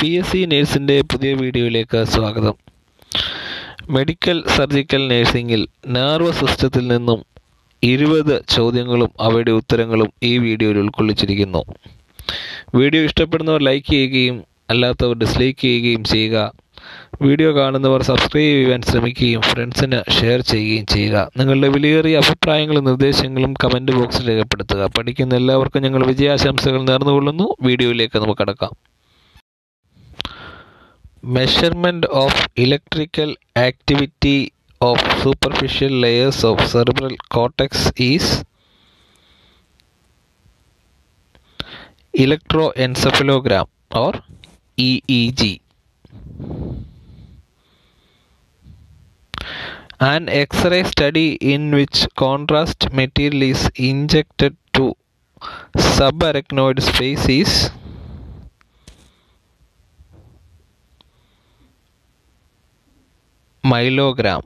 P S C നേഴ്സിന്റെ പുതിയ വീഡിയോയിലേക്ക് സ്വാഗതം. മെഡിക്കൽ സർജിക്കൽ നേഴ്സിംഗിൽ നെർവസ് സിസ്റ്റത്തിൽ നിന്നും ഇരുപത് ചോദ്യങ്ങളും അവയുടെ ഉത്തരങ്ങളും ഈ വീഡിയോയിൽ ഉൾക്കൊള്ളിച്ചിരിക്കുന്നു. വീഡിയോ ഇഷ്ടപ്പെടുന്നവർ ലൈക്ക് ചെയ്യുകയും അല്ലാത്തവർ ഡിസ്ലൈക്ക് ചെയ്യുകയും ചെയ്യുക. വീഡിയോ കാണുന്നവർ സബ്സ്ക്രൈബ് ചെയ്യുവാൻ ശ്രമിക്കുകയും ഫ്രണ്ട്സിന് ഷെയർ ചെയ്യുകയും ചെയ്യുക. നിങ്ങളുടെ വിലയേറിയ അഭിപ്രായങ്ങളും നിർദ്ദേശങ്ങളും കമന്റ് ബോക്സിൽ രേഖപ്പെടുത്തുക. പഠിക്കുന്ന എല്ലാവർക്കും ഞങ്ങൾ വിജയാശംസകൾ നേർന്നുകൊള്ളുന്നു. വീഡിയോയിലേക്ക് നമുക്ക് കടക്കാം. Measurement of electrical activity of superficial layers of cerebral cortex is electroencephalogram or EEG. An X-ray study in which contrast material is injected to subarachnoid space is myelogram.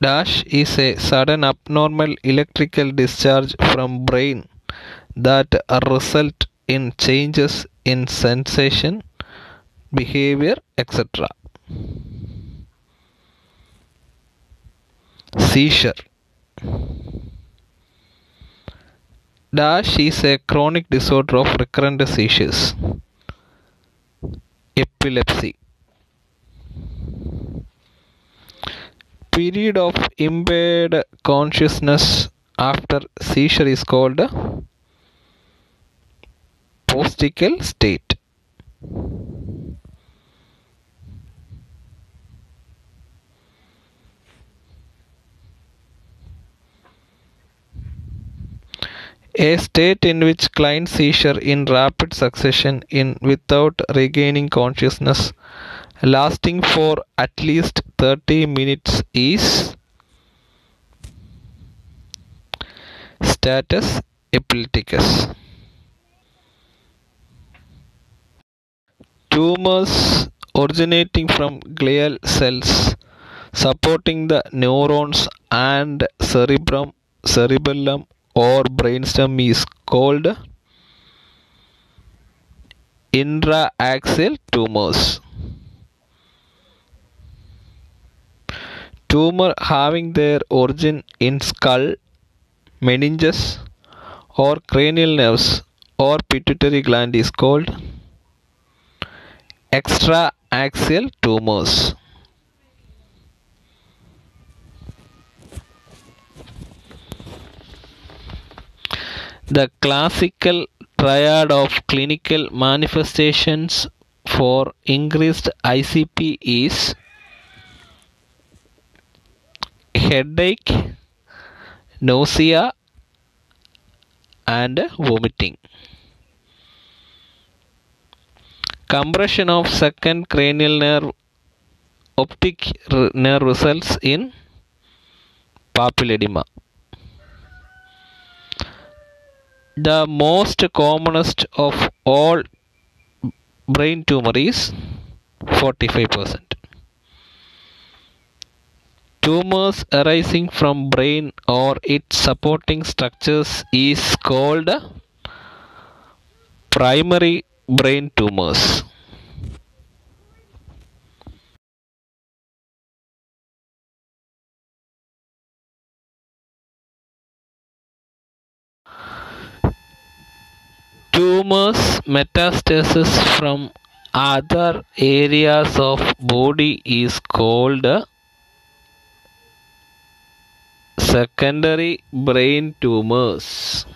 Dash is a sudden abnormal electrical discharge from brain that result in changes in sensation, behavior, etc. Seizure Dash is a chronic disorder of recurrent seizures. Epilepsy period of impaired consciousness after seizure is called postictal state. A state in which client seizure in rapid succession in without regaining consciousness lasting for at least 30 minutes is status epilepticus. Tumors originating from glial cells supporting the neurons and cerebrum, cerebellum or brainstem is called intraaxial tumors. tumor having their origin in skull, meninges, or cranial nerves or pituitary gland is called extraaxial tumors. The classical triad of clinical manifestations for increased ICP is headache, nausea, and vomiting. Compression of second cranial nerve, optic nerve results in papilledema. The most commonest of all brain tumor is 45%. Tumors arising from brain or its supporting structures is called primary brain tumors. Tumors metastasis from other areas of body is called secondary brain tumors.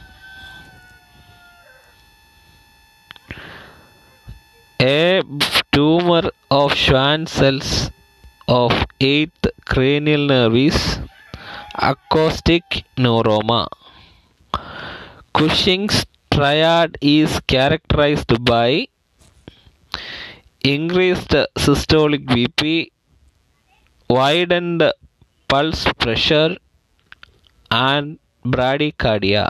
A tumor of Schwann cells of 8th cranial nerve is acoustic neuroma. Cushing's triad is characterized by increased systolic BP, widened pulse pressure, and bradycardia.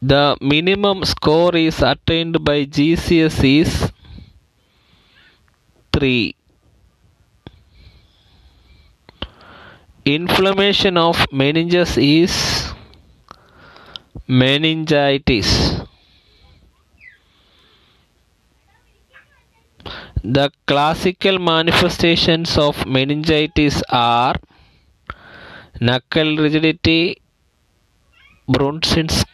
The minimum score is attained by GCS is 3. Inflammation of meninges is meningitis. The classical manifestations of meningitis are nuchal rigidity Brudzinski's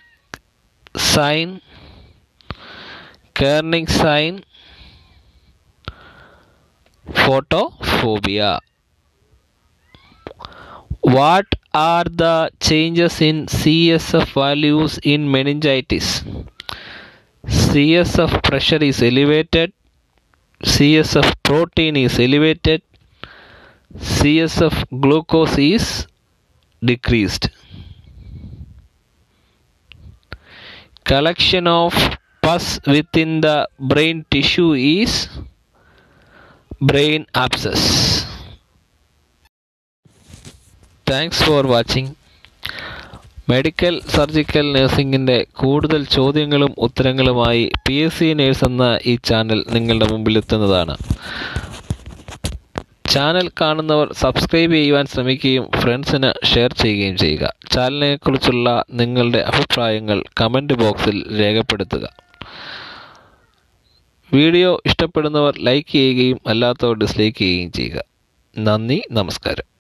sign Kernig sign photophobia what are the changes in CSF values in meningitis? CSF pressure is elevated, CSF protein is elevated, CSF glucose is decreased. Collection of pus within the brain tissue is brain abscess. Thanks for watching medical surgical നഴ്സിംഗിന്റെ കൂടുതൽ ചോദ്യങ്ങളും ഉത്തരങ്ങളുമായി P S C nurse എന്ന ഈ channel നിങ്ങളുടെ മുമ്പിലെത്തുന്നതാണ് channel കാണുന്നവർ subscribe ചെയ്യുവാൻ ശ്രമിക്കുകയും ഫ്രണ്ട്സിന് ഷെയർ ചെയ്യുകയും ചെയ്യുക. ചാനലിനെക്കുറിച്ചുള്ള നിങ്ങളുടെ അഭിപ്രായങ്ങൾ കമന്റ് ബോക്സിൽ രേഖപ്പെടുത്തുക. വീഡിയോ ഇഷ്ടപ്പെടുന്നവർ ലൈക്ക് ചെയ്യുകയും അല്ലാത്തവർ ഡിസ്ലൈക്ക് ചെയ്യുകയും ചെയ്യുക. നന്ദി നമസ്കാരം.